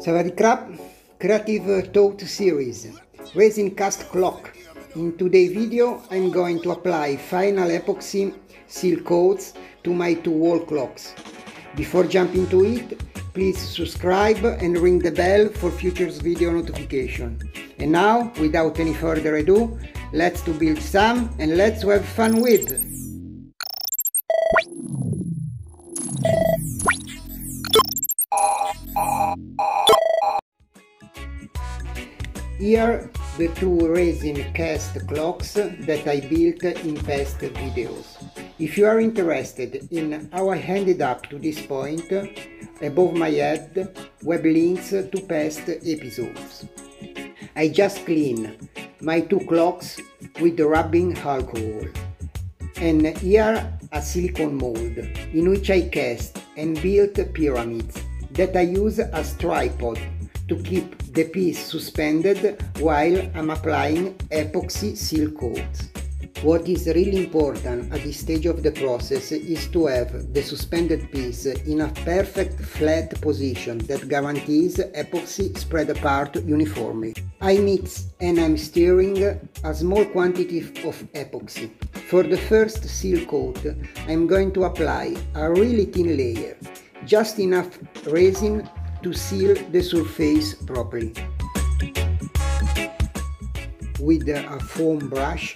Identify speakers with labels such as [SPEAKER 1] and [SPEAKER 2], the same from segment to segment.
[SPEAKER 1] Savadi Krab Creative uh, Thought Series Resin Cast Clock In today's video I'm going to apply final epoxy seal coats to my two wall clocks. Before jumping to it, please subscribe and ring the bell for future video notification. And now, without any further ado, let's to build some and let's have fun with! Here the two resin cast clocks that I built in past videos. If you are interested in how I ended up to this point, above my head web links to past episodes. I just clean my two clocks with rubbing alcohol. And here a silicone mold in which I cast and built pyramids that I use as tripod to keep the piece suspended while I'm applying epoxy seal coat. What is really important at this stage of the process is to have the suspended piece in a perfect flat position that guarantees epoxy spread apart uniformly. I mix and I'm stirring a small quantity of epoxy. For the first seal coat I'm going to apply a really thin layer, just enough resin to seal the surface properly. With a foam brush,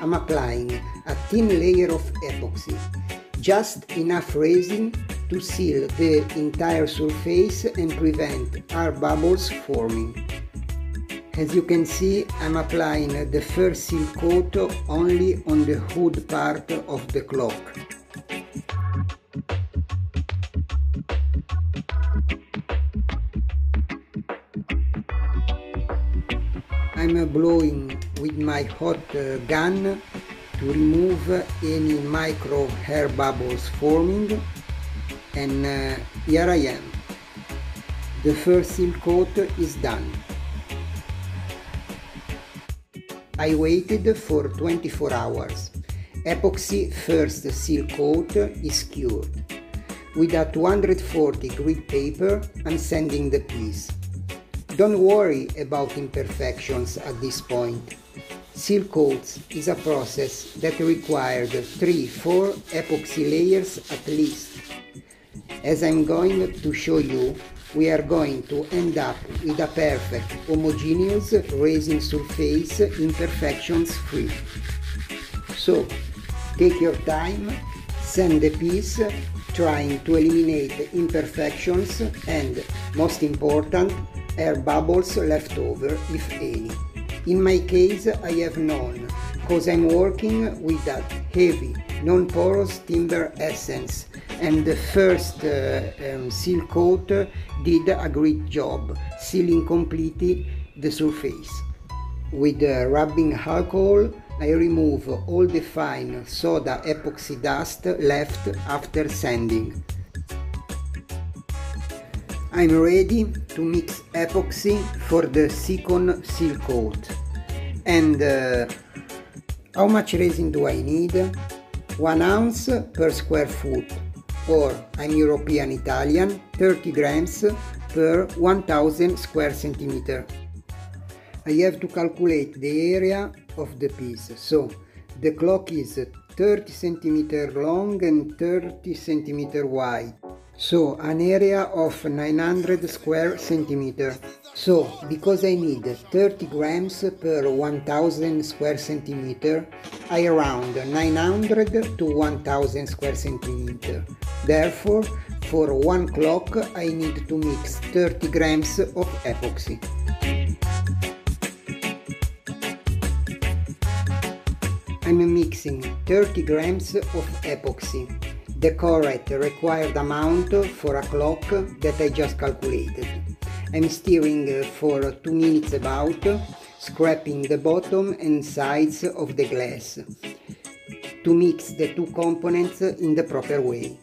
[SPEAKER 1] I'm applying a thin layer of epoxy, just enough resin to seal the entire surface and prevent air bubbles forming. As you can see, I'm applying the first seal coat only on the hood part of the clock. I'm blowing with my hot uh, gun to remove any micro air bubbles forming and uh, here I am. The first seal coat is done. I waited for 24 hours. Epoxy first seal coat is cured. With a 240 grit paper I'm sanding the piece. Don't worry about imperfections at this point. Seal coats is a process that requires 3-4 epoxy layers at least. As I'm going to show you, we are going to end up with a perfect homogeneous resin surface imperfections free. So, take your time, sand the piece, trying to eliminate imperfections and, most important, air bubbles left over, if any. In my case, I have none, cause I'm working with that heavy, non-porous timber essence, and the first uh, um, seal coat did a great job, sealing completely the surface. With uh, rubbing alcohol, I remove all the fine soda epoxy dust left after sanding. I'm ready to mix epoxy for the second seal coat. And uh, how much resin do I need? 1 ounce per square foot or I'm European Italian 30 grams per 1000 square centimeter. I have to calculate the area of the piece. So the clock is 30 centimeter long and 30 centimeter wide so an area of 900 square centimeter. So, because I need 30 grams per 1000 square centimeter, I round 900 to 1000 square centimeter. Therefore, for one clock I need to mix 30 grams of epoxy. I'm mixing 30 grams of epoxy the correct required amount for a clock that I just calculated. I'm stirring uh, for 2 minutes about, scraping the bottom and sides of the glass to mix the two components in the proper way.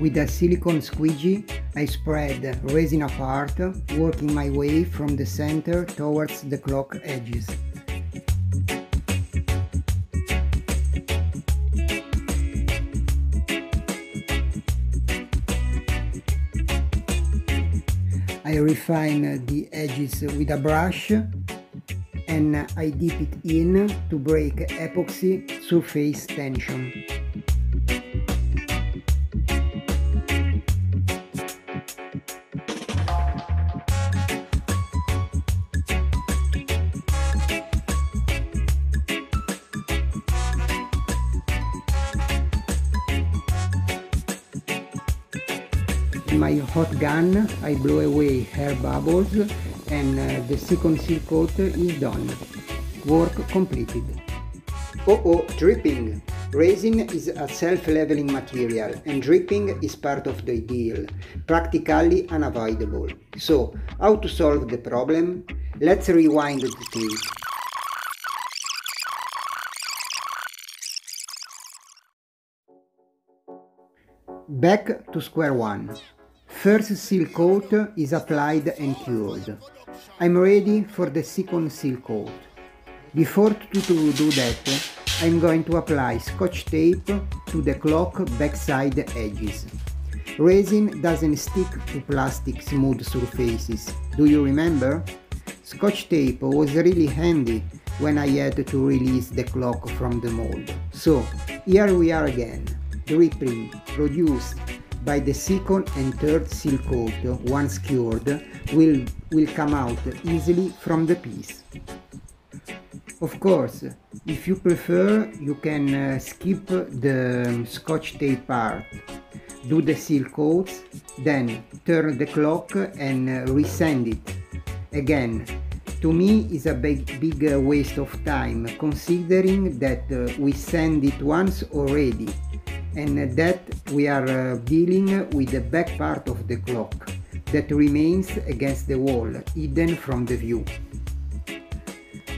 [SPEAKER 1] With a silicone squeegee, I spread resin apart, working my way from the center towards the clock edges. I refine the edges with a brush and I dip it in to break epoxy surface tension. My hot gun I blow away air bubbles and uh, the second seal coat is done. Work completed. Oh oh, dripping! Resin is a self-leveling material and dripping is part of the deal, practically unavoidable. So, how to solve the problem? Let's rewind the tape. Back to square one. First seal coat is applied and cured. I'm ready for the second seal coat. Before to, do that, I'm going to apply scotch tape to the clock backside edges. Resin doesn't stick to plastic smooth surfaces, do you remember? Scotch tape was really handy when I had to release the clock from the mold. So, here we are again, dripping, produced by the second and third seal coat once cured will, will come out easily from the piece. Of course, if you prefer, you can uh, skip the scotch tape part, do the seal coats, then turn the clock and uh, resend it. Again, to me is a big, big uh, waste of time considering that uh, we send it once already and that we are uh, dealing with the back part of the clock that remains against the wall, hidden from the view.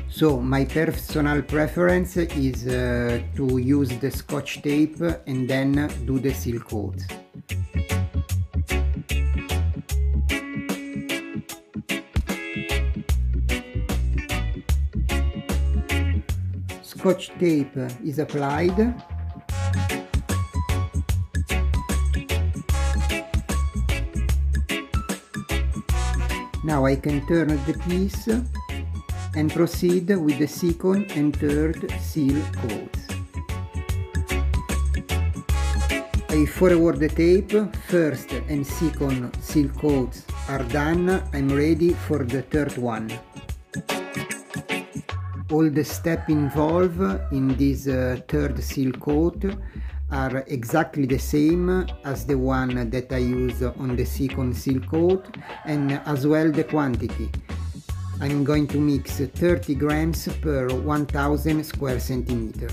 [SPEAKER 1] So my personal preference is uh, to use the scotch tape and then do the seal coat. Scotch tape is applied Now I can turn the piece and proceed with the second and third seal coats. I forward the tape, first and second seal coats are done, I'm ready for the third one. All the steps involved in this uh, third seal coat are exactly the same as the one that I use on the second seal coat and as well the quantity. I'm going to mix 30 grams per 1000 square centimeter.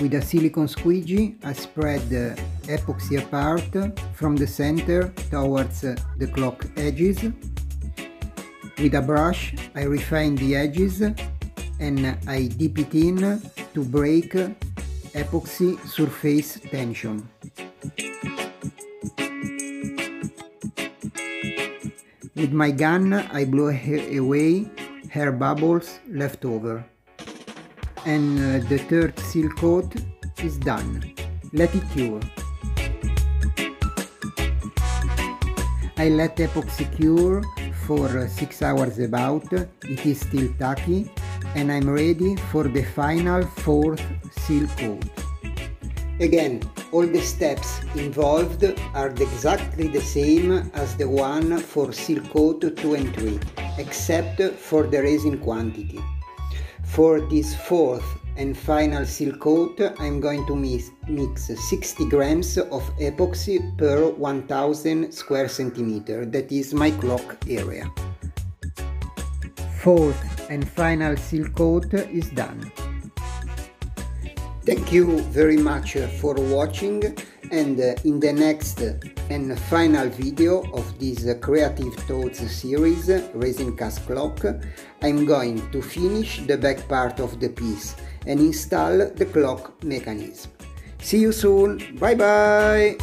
[SPEAKER 1] With a silicone squeegee I spread the epoxy apart from the center towards the clock edges. With a brush I refine the edges and I dip it in to break epoxy surface tension. With my gun I blow away air bubbles left over. And uh, the third seal coat is done. Let it cure. I let epoxy cure for 6 hours about, it is still tacky and I'm ready for the final fourth seal coat. Again, all the steps involved are exactly the same as the one for seal coat 2 and 3, except for the resin quantity. For this fourth and final seal coat I'm going to mix, mix 60 grams of epoxy per 1000 square centimeter, that is my clock area. Fourth and final seal coat is done. Thank you very much for watching and in the next and final video of this Creative Thoughts series Resin Cast Clock I'm going to finish the back part of the piece and install the clock mechanism. See you soon, bye bye!